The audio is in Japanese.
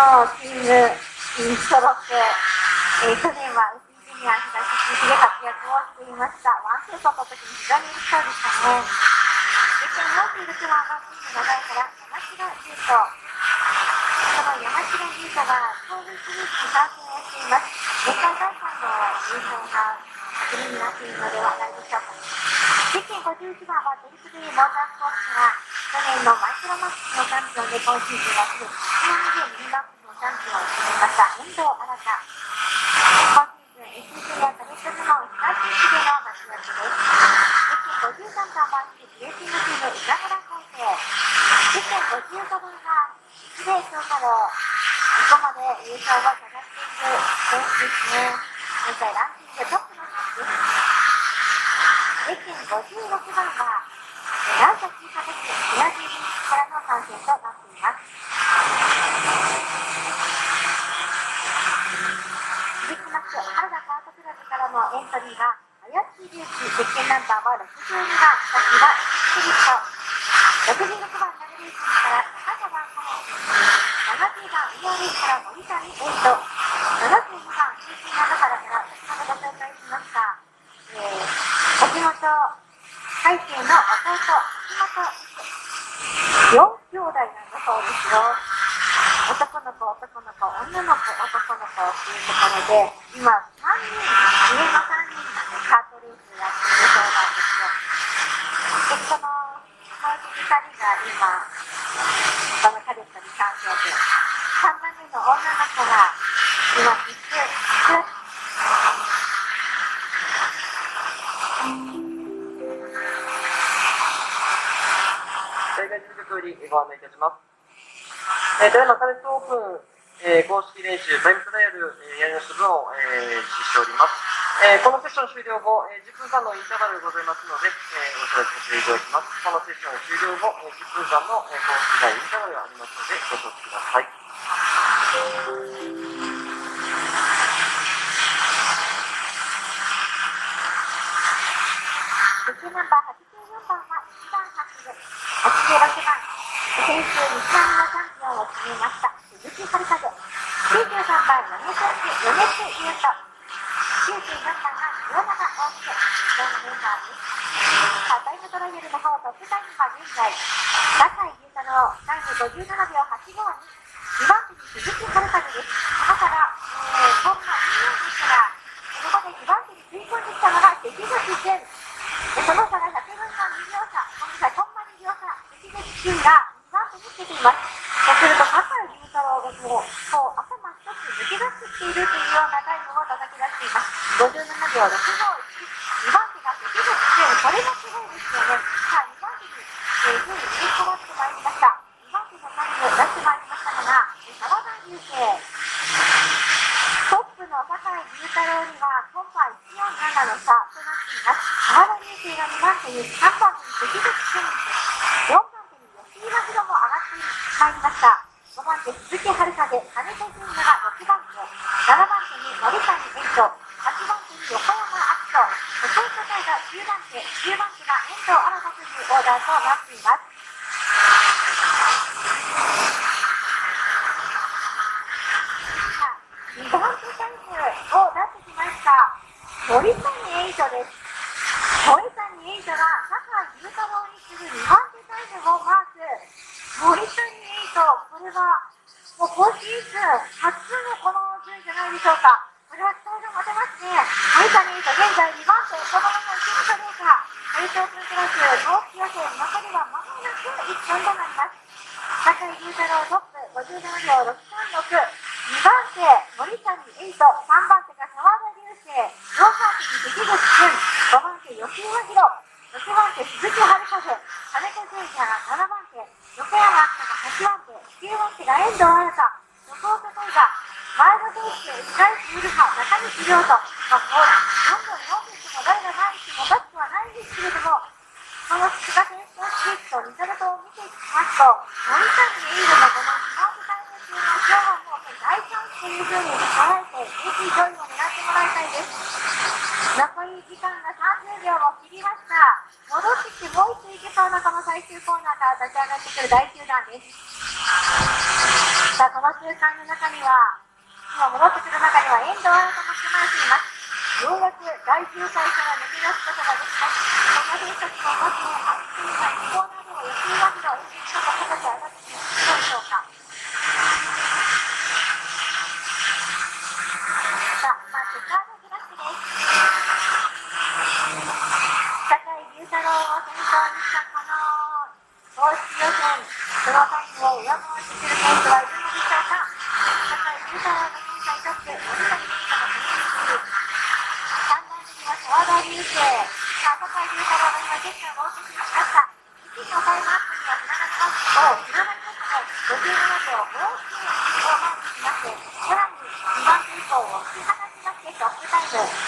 のチームに揃って、えー、去年は SG ジュニア東地域で活躍をしていました。ワンツー取った時に非常に嬉しそうでしたね。経験を持っているクラブがチームの代から山城優斗。その山城優斗が東部シリーズに参戦をしています。年間大会の優勝が確認になっているのではないでしょうか。事件51番はトリプル A モータースポーツから去年のマイクロマックスのチャンピオンで今シーズンはすぐ172バックのチャンピオンを決めました遠藤新今シーズン SC やタレント部門最新地での活躍です。53番はレーシングチーム浦村康生。55番が日米長太郎。ここまで優勝を飾っている選手ですね。現在ランキングトップの選手です。56番は長崎佐部市ブラジルからの参戦となっています。続きまして、原田カートクラブからのエントリーが、怪しい龍騎、鉄拳ナンバーは62番、崎はスリット。66番、ナビルーキから高沢かも。70番、イオリーから森谷エイト。72番、中心長原から先ほどご紹介しました。えー、小本海星の弟、橋本4兄弟なんだそうですよ。男の子、男の子、女の子、男の子っていうところで、今、3人、上の3人ご案内いたします。えー、ただいまカレットオープン、えー、公式練習、タイムトライアル、えー、やり直し部を、えー、実施しております。えー、このセッション終了後、えー、10分間のインターバルございますので、えー、お知らせさせていただきます。このセッション終了後、えー、10分間の、えー、公式内インターバルがありますので、ご承知くださいバー84番は1番発で、86番先週、日ハムのチャンピオンを決めました、鈴木春風。93番、米津、米津優斗。94番が岩永大輔。以上のメンバーです。さあ、タイムトライアルの方、トップタイムは現在、中井優太郎、タイム57秒85に、2番手に鈴木春風です。だから、えー、そんな2位ですから、ここで2番手に食い込んできたのが関口俊。その差が100分の2秒差、今回コンマ2秒差、関口俊が、つけています。そうすると、葛西龍太郎がもう、こう、頭一つ抜け出しているというようなタイムを叩き出しています。57秒65、2番手が関口俊、これもすごいですよね。さあ、2番手に、えー、順位入れ替わってまいりました。2番手のタイムを出してまいりましたのが、沢田雄星。トップの葛西龍太郎には、今回147の差となっています。沢田雄星が2番手に、3番手に関口俊4番スピードも上がってまいりました。5番手、鈴木春風、金子純也が6番手、7番手に森谷遠斗、8番手に横山明人、そういった回が9番手、9番手が遠藤新というオーダーとなっています。2番手タイムを出してきました。森谷エイトです。森谷エイトが酒井雄太郎に次ぐ2番手タイムをマーク。森谷エイト、これは、もう今シーズン初のこの順位じゃないでしょうか。これは期待が持てますね。森谷エイト、現在2番手、このままいけるかどうか。配当分クラス、同期予選、残りは間もなく1分となります。酒井龍太郎トップ、57秒636。2番手、森谷エイト、3番手が沢田流星、4番手に関口俊、5番手、吉岩弘、6番手、鈴木春風、金子純也が7番手、横山明が8番手、が遠藤彩香、横尾とが前田投手、白石ゆるは、中西亮と、まあ、もう、どんどん4選手も誰がないしもおかしくはないんですけれども、この2日戦争シーズと似たことを見ていきますと、森谷エイルのこの日本対決の今日も大チャンスというふうに捉えて、AC 上位を狙ってもらいたいです。残り時間が30秒を切りました戻ってきてもう一度いけそうなこの最終コーナーから立ち上がってくる第9弾です空間の中には、今戻ってくる中には遠藤彩香も含まれています。ようやく第9回から抜け出すことができます。この変則も持って、あっという間にて、さあ、の、タイムアップにはつながりますけど、つながりますので、57秒59をマークしまして、さらに2番手以降を引き離しまして、トップタイム。